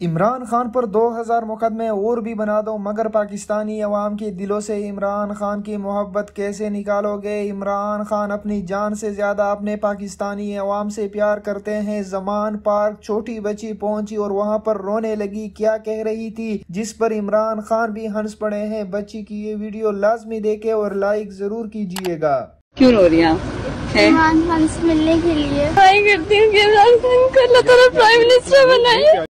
इमरान खान पर 2000 मुकदमे और भी बना दो मगर पाकिस्तानी अवाम के दिलों से इमरान खान की मोहब्बत कैसे निकालोगे? इमरान खान अपनी जान से ज़्यादा अपने पाकिस्तानी अवाम से प्यार करते हैं। जमान पार्क छोटी बच्ची पहुँची और वहाँ पर रोने लगी। क्या कह रही थी? जिस पर इमरान खान भी हंस पड़े हैं। बच्ची की ये वीडियो लाजमी देखे और लाइक ज़रूर कीजिएगा। क्यों रो रही इमरान खान से मिलने के लिए। करती हूँ कि इमरान खान को प्राइम मिनिस्टर बनाए